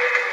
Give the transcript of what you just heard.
you.